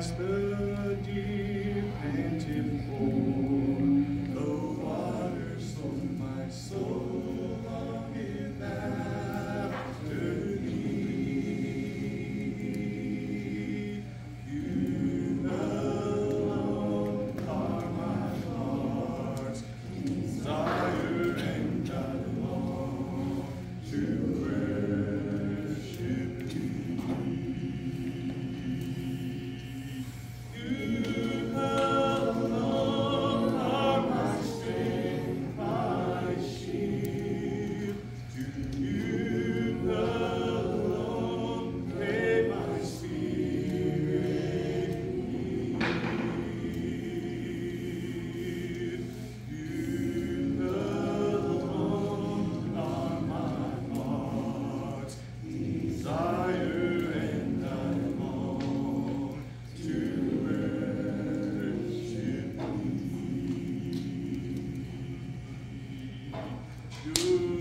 as the deer panted Dude.